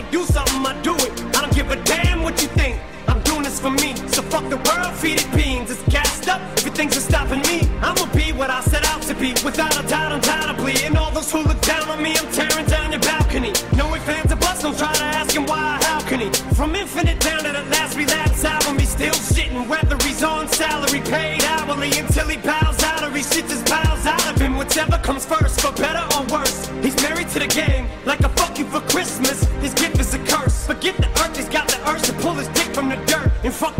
I do something, I do it. I don't give a damn what you think. I'm doing this for me. So fuck the world, feed it beans. It's gassed up. If Everything's just stopping me. I'ma be what I set out to be. Without a doubt, undoubtedly. And all those who look down on me, I'm tearing down your balcony. No ifs, fans, or buts, don't try to ask him why, how can he? From infinite down to the last relapse album, he's still shitting. Whether he's on salary, paid hourly, until he bows out or he shits his bowels out of him. Whichever comes first, for better or worse. He's married to the game, dirt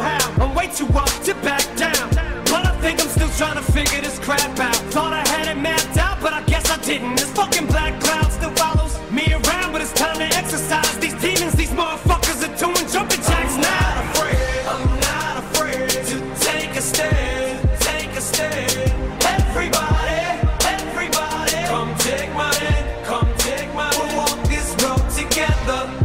I'm way too up to back down. But I think I'm still trying to figure this crap out. Thought I had it mapped out, but I guess I didn't. This fucking black cloud still follows me around, but it's time to exercise these demons. These motherfuckers are doing jumping jacks now. I'm not afraid, I'm not afraid to take a stand, take a stand. Everybody, everybody, come take my hand, come take my hand. We'll walk this road together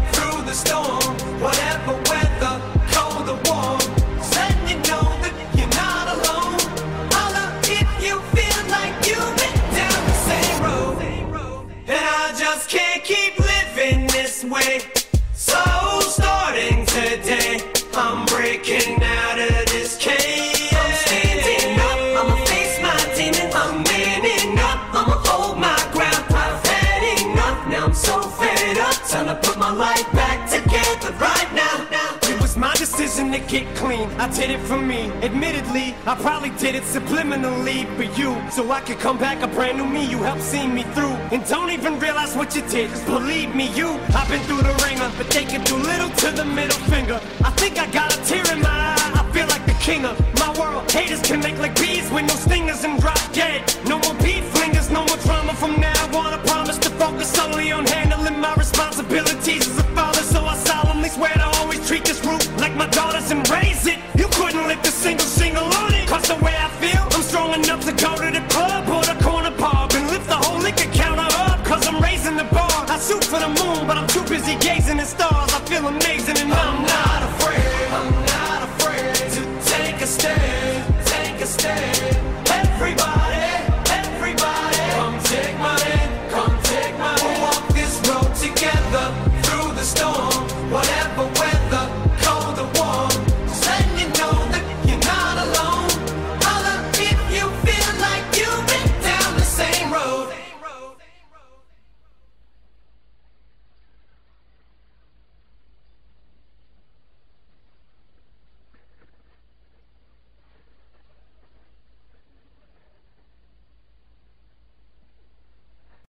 way. My decision to get clean. I did it for me. Admittedly, I probably did it subliminally for you. So I could come back a brand new me. You helped see me through. And don't even realize what you did. Cause believe me, you, I've been through the wringer. But they can do little to the middle finger. I think I got a tear in my eye. I feel like the king of my world. Haters can make like bees with no stingers and drop dead. No Gazing at stars, I feel amazing and I'm not